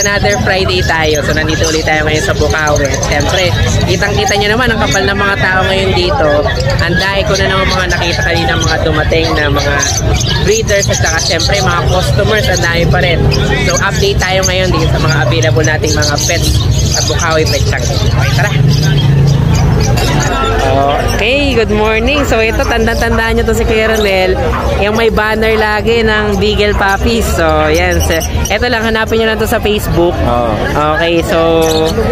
Another Friday tayo. So nandito ulit tayo ngayon sa Bukawi. At syempre, kitang-kita nyo naman ang kapal ng mga tao ngayon dito. Ang dahil ko na naman mga nakita kanina mga dumating na mga breeders at saka syempre mga customers ang dami pa rin. So update tayo ngayon dito sa mga available nating mga pets at Bukawi Pet Shop. Okay, tara! Okay, good morning. So ito, tanda-tandaan nyo to si Kuya Ronel. Yung may banner lagi ng Beagle Puppies. So, yan. So, ito lang, hanapin nyo lang to sa Facebook. Okay, so,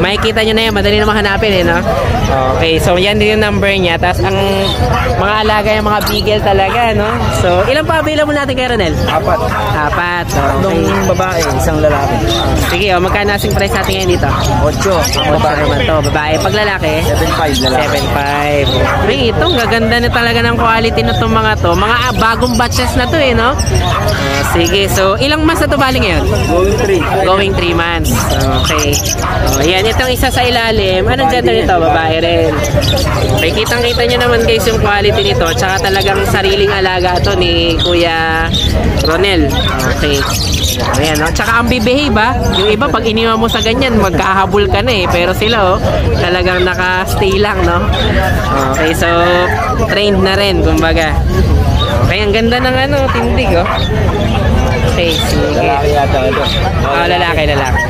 makikita nyo na yan. Madali naman hanapin eh, no? Okay, so yan din yung number niya. Tapos ang mga alaga yung mga Beagle talaga, no? So, ilan pa available natin Kuya Ronel? Apat. Apat. Tatlong Okay. babae, isang lalaki. Sige, oh, magkano asing price natin ngayon dito? Ocho. Babae Babae. naman to. Babae. Pag lalaki? 7.5 lalaki. 7.5. Ring, ito, gaganda na talaga ng quality na itong mga to. Mga ah, bagong batches na to eh, no? Ah, sige, so ilang months na to bali ngayon? Going 3. Going 3 months. Okay. Oh, yan, itong isa sa ilalim. Anong gender nito? Babae rin. Okay, kitang-kita nyo naman guys yung quality nito. Tsaka talagang sariling alaga to ni Kuya Ronel. Okay. Ayan, no? Tsaka ang bibehave ha. Yung iba, pag iniwan mo sa ganyan, magkahabol ka na eh. Pero sila, oh, talagang naka-stay lang, no? Okay, so, trained na rin, kumbaga. Okay, ang ganda ng ano, tindig, oh. Okay, sige. Lalaki yata ito. Oh, lalaki, lalaki.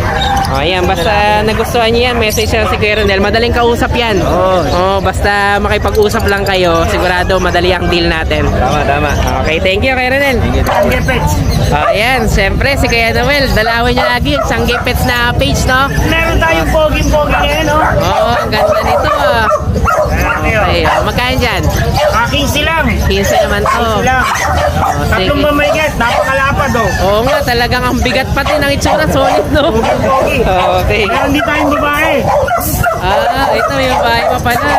Oh, yan. Basta nagustuhan niyo yan, message lang si Kuya Ronel. Madaling kausap yan. Oo. Oh, basta makipag-usap lang kayo, sigurado madali ang deal natin. Tama, tama. Okay, thank you, Kuya Ronel. Sige, pets. Oh, ayan, siyempre, si Kuya Noel, dalawin niya lagi, Sangge Pets na page, no? Meron tayong pogi-pogi ngayon, no? Oo, oh, ang ganda nito, ah. Okay, oh, magkain dyan? Aking silang. 15 naman to. Silang. Oh, sige. Tatlong mamaygit. Napakalapad, oh. Oo nga, talagang ang bigat pati ng itsura, solid, no? Pogi. Okay. Meron di tayong babae. Ah, ito may babae pa pala.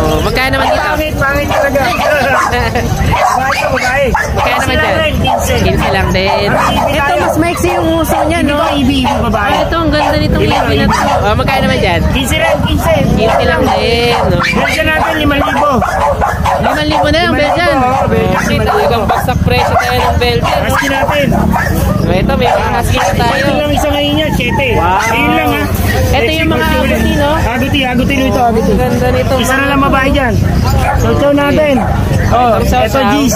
Oh, magkano naman dito? Pangit, pangit talaga. Magkano naman dyan? 15. 15 lang din. Ito, mas maiksi yung uso niya, no? Ibi, ibi, babae. Ah, ito, ang ganda nitong ibi na to. Oh, magkano naman dyan? 15 rin, 15. 15 lang din, no? Bigyan natin 5,000. 5,000 na yan, Belgian. Belgian, Kasi talagang bagsak presyo tayo ng Belgian. Aski natin. So, ito, may mga husky na tayo. Ito lang isa ngayon niya, 7. Wow. Ayun lang, ha. Ito yung mga aguti, no? Aguti, aguti ito, aguti. Ang ganda nito. Isa na lang babae dyan. Ito natin. Oh, ito. G's.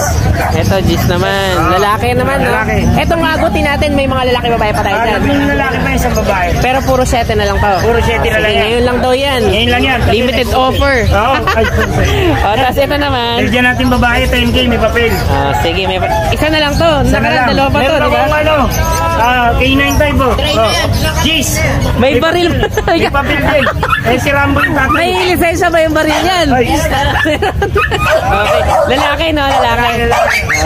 Ito, Gis naman. Lalaki naman, no? Lalaki. Itong aguti natin, may mga lalaki babae pa tayo dyan. Tatlong lalaki pa isang babae. Pero puro 7 na lang to. Puro 7 na lang yan. ngayon lang daw yan. Ngayon lang yan. Limited offer. Oo. Ay, o, tapos ito naman. Bigyan natin babae, 10K, may papel. Ah, sige, may isa na lang to. Na lang. dalawa pa to, Meron di ba? akong ano, Ah, K9 type oh. Oh. Jeez. May baril. May papel din. Eh, si Rambo yung tatay. May lisensya ba yung baril yan? Ay. okay. Lalaki, no? Lalaki.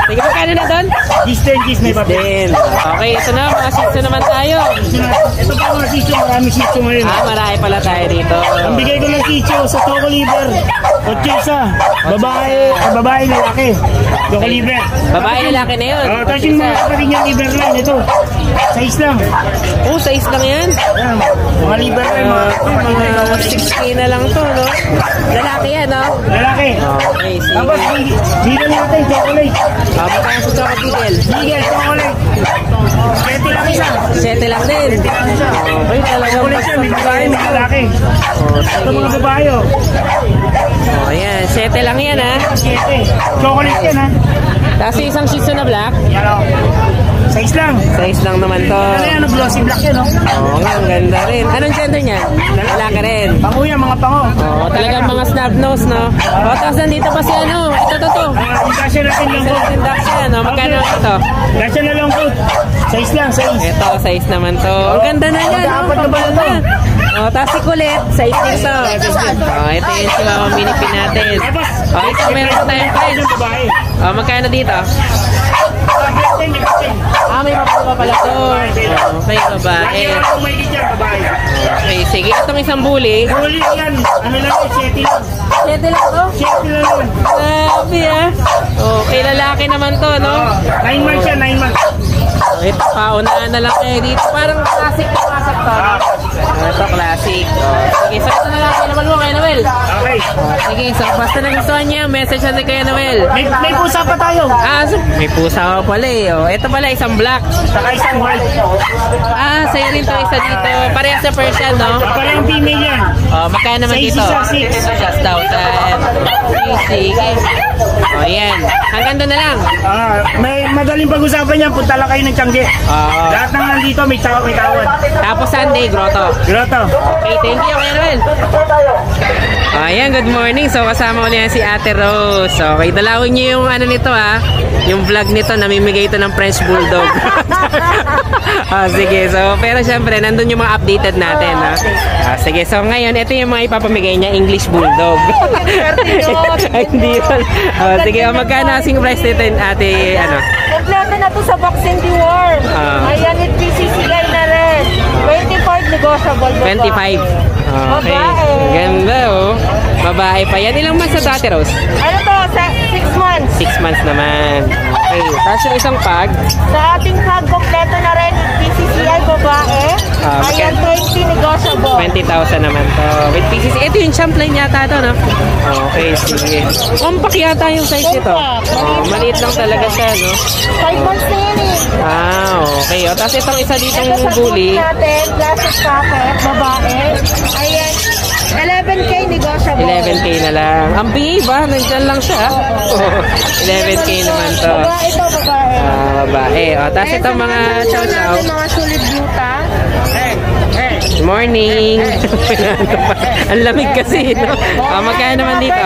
Sige, magkano na doon? Jeez din, jeez, may papel. Din. Okay, ito na. Mga sitso naman tayo. Ito pa mga sityo, marami sityo ngayon. Ah, marami pala tayo dito. Ang bigay sityo sa Toco Liver. Kotse isa. Babae, ah, babae lalaki. Toco Liver. Babae lalaki na yun. Oh, tapos yung mga kapatid niya liver line, ito. Size lang. Oh, size lang yan. Ayan, mga liver line, mga, Uh, mga 6K na lang to, no? Lalaki yan, no? lalaki. Okay, sige. Tapos, dito natin, chocolate. Ah, magkano sa chocolate beetle? Bigel, chocolate. Pwede lang isa. Sete lang din. Okay, talagang Chocolate siya, may babae, may lalaki. Oh, Ito mga babae, oh. Oh, ayan. Sete lang yan, ha? Siyete. Chocolate yan, ha? Tapos yung isang shih tzu na black. Oh. Size lang. Size lang naman to. Ano yan, oh, glossy black yan, oh. Oo nga, ang ganda rin. Anong gender niyan? Lalaki rin. Pango yan, mga pango. Oo, talagang mga snub nose, no? O, tapos nandito pa si ano. Ito. Ah, yung kasya natin lang po. tindak siya, no? Magkano ito? Kasya na lang po. Size lang, size. Ito, size naman to. Ang ganda na yan, no? Mag-aapat na ba Ang ito? O, tapos si Kulit, size nito. O, ito yung siya minipin natin. O, ito meron tayong babae. O, magkano dito? Ah. Ah, may papalo pa pala to. Ako may babae. Okay, sige. Itong isang bully. Huli yan. Ano lang yun, siyete lang. Sete lang to. Siyete lang yun. Grabe ah. Okay, lalaki naman to, no? Oh, nine months yan, nine months. So, ito, paunahan na lang kayo dito. Parang classic na pasok to. no? Ito, classic. Oh, sige, so ito na lang. Kailan mo kay Noel? Okay. Sige, so basta nagustuhan niya, message natin kay Noel. May, may pusa pa tayo. Ah, so, may pusa ka pala eh. Oh, ito pala, isang black. Saka isang white. Ah, sa'yo rin to isa dito. Parehas sa Persian, no? Parang female yan. Oh, magkano naman dito? isa, six. Just thousand. Sige, sige. Oh, yan. Hanggang doon na lang. Ah, may madaling pag-usapan yan. Punta lang kayo ng Tiangge. Oo. Lahat ng nandito may tawag, may tawad. Tapos Sunday, grotto. Grotto. Okay, thank you, Kuya Noel. Ayan, good morning. So, kasama ulit si Ate Rose. So, okay, dalawin niyo yung ano nito ha. Yung vlog nito, namimigay ito ng French Bulldog. ah, sige, so, pero syempre, nandun yung mga updated natin. Ha? Ah, sige, so ngayon, ito yung mga ipapamigay niya, English Bulldog. Hindi yun. Ah, sige, oh, magkano asing price nito, ate, ano? Kompleto na to sa Boxing Worm. Ah. Ayan, it PCCI na rin. 25 negotiable. babae. 25. Okay. Babae. Ganda, oh. Babae pa yan. Ilang months na Ate Rose? Ano to? Sa 6 months. Six months naman. Okay. Tapos yung isang pag, Sa ating tag, kompleto na rin. PCCI babae. Ah, Ayan, 20 negotiable. 20,000 naman to. With PCC. Ito yung champ line yata to, no? Okay, sige. Compact yata yung size nito. Oh, maliit lang talaga siya, no? 5 months na yan eh. Ah, okay. O, tapos itong isa ditong Ito sa bully. bully natin, plastic packet, babae. Ayan, 11K negotiable. 11k na lang. Ang behave ba? Nandyan lang siya. Oh, 11k naman to. Babae to, babae. Ah, babae. O, tapos Ayan, itong sa mga sulit morning. Ang lamig kasi, no? Ah, magkano naman dito?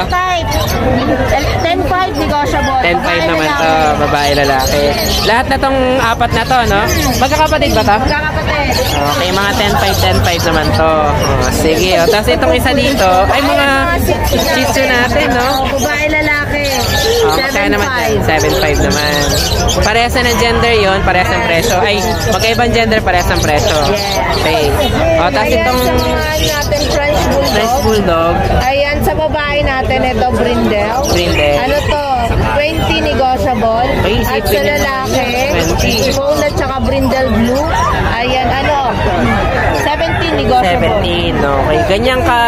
10.5 negotiable. 10.5 naman to, babae lalaki. Lahat na tong apat na to, no? Magkakapatid ba to? Magkakapatid. Okay, mga 10.5, 10.5 naman to. Oh, sige, oh. Tapos itong isa dito, ay mga shih natin, no? Oh, babae lalaki. Magkano naman yan? 7.5 naman. Parehas na ng gender yon parehas ng presyo. Ay, magkaibang gender, parehas ng presyo. Okay. Oh, tapos itong natin French Bulldog. French Bulldog, Ayan sa babae natin ito Brindle. Brindle. Ano to? 20 negotiable. At sa lalaki, 20. phone at saka Brindle Blue. Ayan, ano? 17 negotiable. 17, okay. Ganyan ka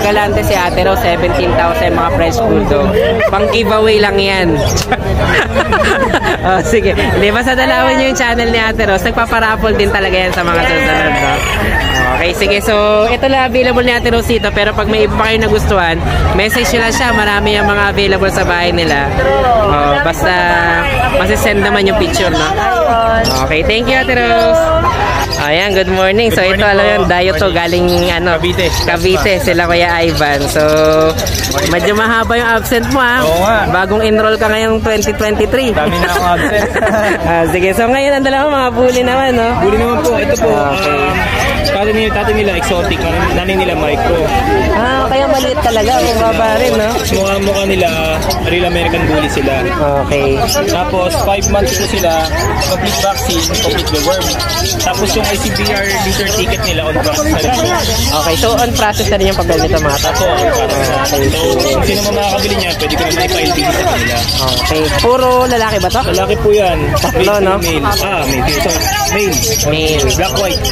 galante si Ate Rose, 17,000 mga French Bulldog. Pang giveaway lang yan. oh, sige. Hindi, basta dalawin nyo yung channel ni Ate Rose. Nagpaparaffle din talaga yan sa mga susunod. No? Okay, sige. So, ito lang available Rose dito. Pero pag may iba pa kayo nagustuhan, message nyo lang siya. Marami yung mga available sa bahay nila. Oh, basta masisend naman yung picture, no? Okay, thank you, Ate Rose. Ayan, good morning. So ito alam yan, dayo to galing ano, Cavite. Cavite, sila Kuya Ivan. So medyo mahaba yung absent mo ha. Oo nga. Bagong enroll ka ngayong 2023. Dami na akong absent. ah, sige, so ngayon ang dalawa mga bully naman, no? Buli naman po, ito po. Okay. Tatay nila, tatay nila exotic, nanay nila micro. Ah, maliit talaga, mababa rin, no? Mukha mukha nila, real American bully sila. Okay. Tapos 5 months po sila, complete vaccine, complete the worm. Tapos yung ICBR liter ticket nila on process na rin. Okay, so on process na rin yung papel nito mga on process. So, kung sino man makakabili niya, pwede ko naman i-file din sa kanila. Okay. Puro lalaki ba to? Lalaki po yan. Tatlo, no? Male. Ah, male. So, male. Male. Black, white.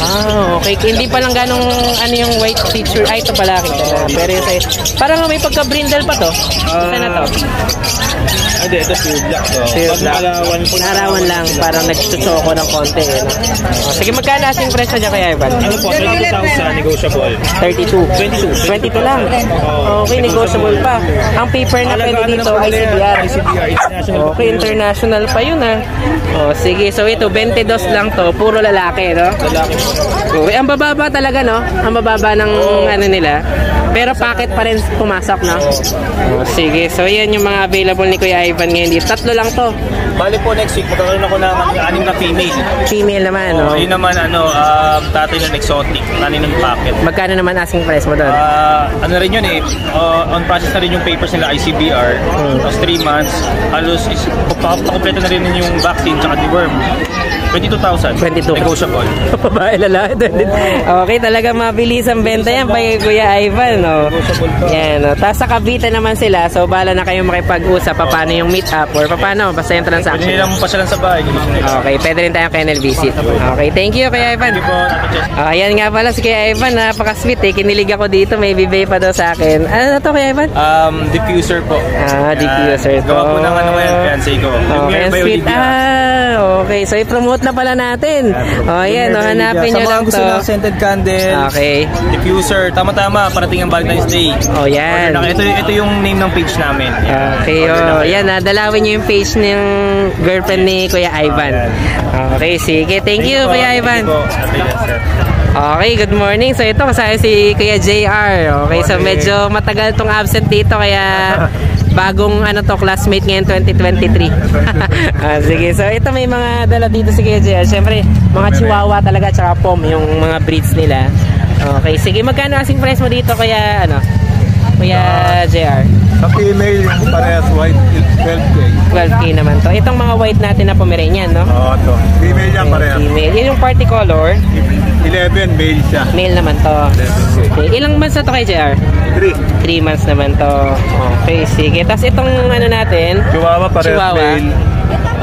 Ah, okay. Hindi pa lang ganong ano yung white feature. Ay, ito pala Pero yung size. Parang may pagka-brindle pa to. Isa na to. Hindi, ito pure black to. Pure Pag black. nakalawan po. Narawan lang. Parang nagsutsoko ng konti. Eh, no? oh, sige, magkano asing presyo niya kaya, Ivan? Ano po, 22,000 negotiable. 32. 22. 22 lang. Okay, negotiable pa. Ang paper na pwede dito. ICBR, international. Okay, international pa yun ah. Oh, sige, so ito, 22 lang to. Puro lalaki, no? Lalaki po. Okay, ang bababa talaga, no? Ang bababa ng ano nila. Pero packet pa rin pumasok, no? Oh, sige, so yan yung mga available ni Kuya Ivan ngayon dito. Tatlo lang to. Bali po next week, magkakaroon ako ng anim na female. Female naman, no? Oh, yun naman, ano, um, tatay ng exotic, nanay ng packet. Magkano naman asking price mo doon? Ah, ano rin yun eh, uh, on process na rin yung papers nila ICBR. Tapos 3 months, halos is, pakompleto na rin yung vaccine tsaka deworm. 22,000. 22. Negotiable. Babae lalaki. Okay, talaga mabilis ang benta yan kay Kuya Ivan, no? Yan, no? Tapos sa Cavite naman sila, so bala na kayong makipag-usap pa paano yung meet up or pa paano, basta yung Pwede transaction. nilang pasyalan sa bahay. Okay, pwede rin tayong kennel visit. Okay, thank you Kuya Ivan. Jess. Ah, yan nga pala si Kuya Ivan, napaka-sweet eh. Kinilig ako dito, may bibay pa daw sa akin. Ano na to Kuya Ivan? Um, diffuser po. Ah, diffuser Yan. to. Gawa po ng ano ngayon, fiancé ko. Okay, sweet. Ah, okay. So, i-promote na pala natin. Oh, yan. Oh, hanapin nyo Sa mga lang gusto to. ng scented candles, Okay. diffuser, tama-tama, parating ang Valentine's Day. Oh, yan. Order na kayo. Ito, ito yung name ng page namin. Okay, Order na oh. kayo. Yan, ah, dalawin nyo yung page ng girlfriend ni Kuya Ivan. Okay, sige. Thank you, po. Kuya Ivan. po. Ate. Okay, good morning. So, ito kasama si Kuya JR. Okay, so medyo matagal tong absent dito, kaya bagong ano to, classmate ngayon 2023. ah, sige, so ito may mga dala dito si Kuya JR. Siyempre, mga chihuahua talaga, tsaka pom, yung mga breeds nila. Okay, sige, magkano asing price mo dito, Kuya, ano, Kuya JR? Sa female, yung parehas white, 12K. 12K naman to. Itong mga white natin na Pomeranian, no? Oo, to. Female yan parehas. Female. Yun yung party color. 11, male siya. Male naman to. Okay. Ilang months na to kay JR? 3. 3 months naman to. Okay, sige. Tapos itong ano natin, Chihuahua parehas Chihuahua. male.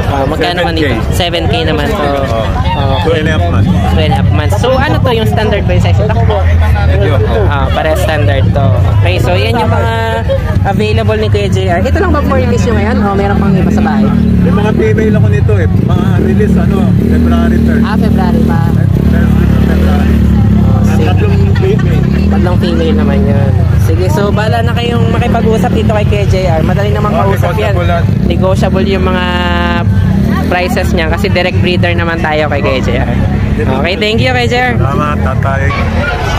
ah, magkano man 7K. dito? 7K naman to. Two and a half months. 2 and a half months. So ano to yung standard ba yung size ito? Medyo. Ah, para standard to. Okay, so yan yung mga available ni Kuya JR. Ito lang ba for release nyo ngayon o meron pang iba sa bahay? Yung mga female ako nito eh. Mga release ano, February 3rd. Ah, February pa. First week of February. At tatlong female. Naman yun. Sige, so bala na kayong makipag-usap dito kay Kuya JR. Madali naman Oh, kausap yan. negotiable yan. Yung mga prices niya kasi direct breeder naman tayo kay Kuya JR. Okay, thank you JR. Salamat, tatay.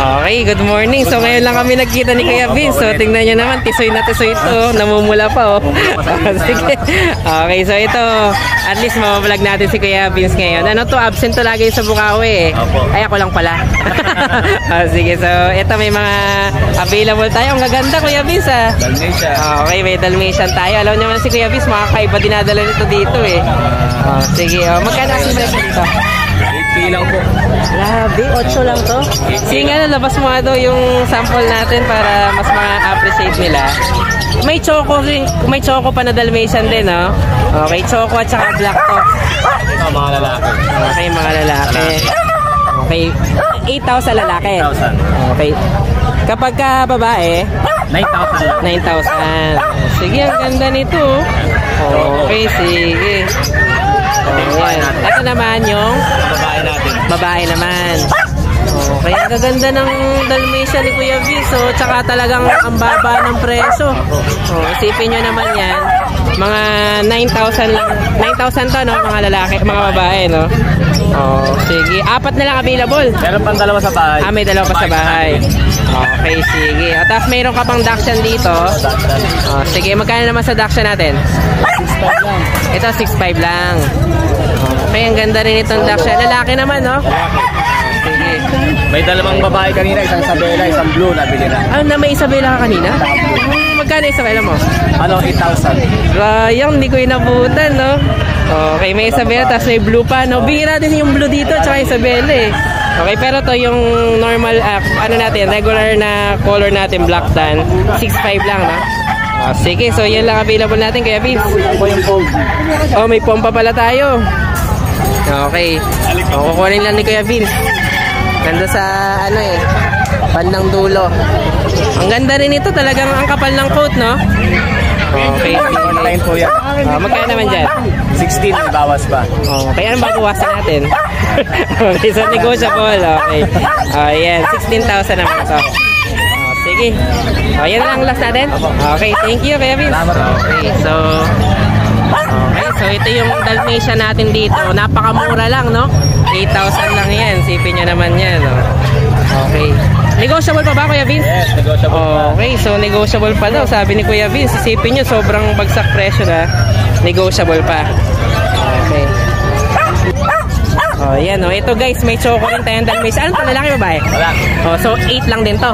Okay, good morning. So ngayon lang kami nagkita ni Kuya Vince. So tingnan nyo naman, tisoy na tisoy ito. Namumula pa oh. Sige. Okay, so ito, at least mabablog natin si Kuya Vince ngayon. Ano to, absent to lagi sa Bukawi eh. Ay ako lang pala. Ah, sige, so ito may mga available tayo. Ang gaganda Kuya Vince ah. Dalmatian. Okay, may Dalmatian tayo. Alam naman si Kuya Vince, makakaiba dinadala nito dito eh. Oh, sige, oh. magkano ang presyo dito? 8K lang po. Grabe, 8 lang to. Sige nga, labas mo nga daw yung sample natin para mas ma-appreciate nila. May choco rin, may choco pa na Dalmatian din, no? Okay, choco at saka black to. Ito, mga lalaki. Okay, mga lalaki. Okay, 8,000 lalaki. 8,000. Okay. Kapag ka babae, 9,000 lang. 9,000. Sige, ang ganda nito. Okay, sige. Oh, yan. Ito naman yung Babae naman. Oh, kaya gaganda ng Dalmatian ni Kuya Vince. Oh, tsaka talagang ang baba ng presyo. Oh, isipin nyo naman yan. Mga 9,000 lang. 9,000 to, no? Mga lalaki, mga babae, no? Oh, sige. Apat na lang available. Meron pang dalawa sa bahay. Ah, may dalawa pa sa bahay. Okay, sige. At tapos mayroon ka pang Dachshund dito. Oh, sige, magkano naman sa Dachshund natin? 6.5 lang. Ito, 6.5 lang. Okay, ang ganda rin itong Dachshund. Lalaki naman, no? Sige. May dalawang babae kanina, isang Isabela, isang blue, nabili na. Ah, na may Isabela ka kanina? Magkano Isabela mo? Ano, 8,000. Sayang, hindi ko inabutan, no? Okay, may Isabela, tapos may blue pa, no? Bihira din yung blue dito, tsaka Isabela, eh. Okay, pero to yung normal, ah, ano natin, regular na color natin, black tan, 6.5 lang, no? Ah, sige, so yan lang available natin, Kuya Vince. Ako yung phone. Oh, may pompa pala tayo. Okay. O, kukunin lang ni Kuya Vince. Ganda sa, ano eh, bandang dulo. Ang ganda rin ito, talagang ang kapal ng coat, no? Okay. Online po yan. Ah, magkano naman dyan? 16, may bawas pa. Oh, kaya anong babawasan natin? okay, so negotiable. Okay. Oh, yan. 16,000 naman ito. Oh, sige. Oh, yan lang last natin? Okay, thank you, Kuya Vince. Okay, so... So ito yung Dalmatian natin dito. Napakamura lang, no? 8,000 lang yan. Sipin nyo naman yan, no? Okay. Negotiable pa ba, Kuya Vince? Yes, negotiable pa. Okay, so negotiable pa daw. Sabi ni Kuya Vince, isipin nyo, sobrang bagsak presyo na. Negotiable pa. Okay. Oh, yan oh. Ito guys, may choco rin tayong Dalmatian. Ano to, lalaki babae? Wala. Oh, so 8 lang din to.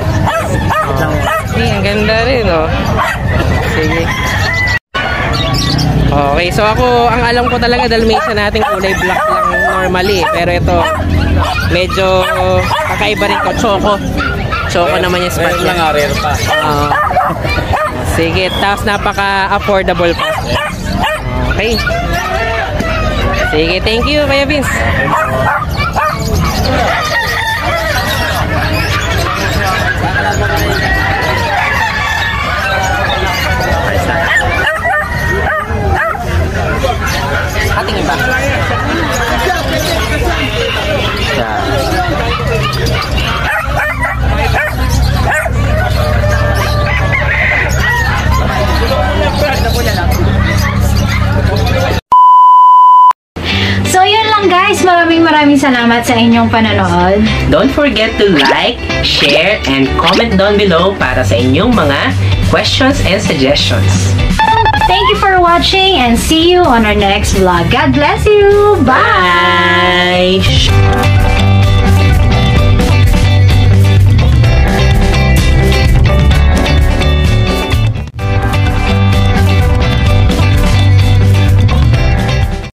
Okay, ang ganda rin oh. Sige. Okay, so ako, ang alam ko talaga Dalmatian natin kulay black lang normally. Pero ito, medyo kakaiba rin ko. Choco. Choco naman yung spot niya. lang, ah, rare pa. Ah. sige, tapos napaka-affordable pa. Okay. Sige, thank you, Kuya Vince. Ating iba. So yun lang guys, maraming maraming salamat sa inyong panonood. Don't forget to like, share, and comment down below para sa inyong mga questions and suggestions. Thank you for watching and see you on our next vlog. God bless you. Bye. Bye.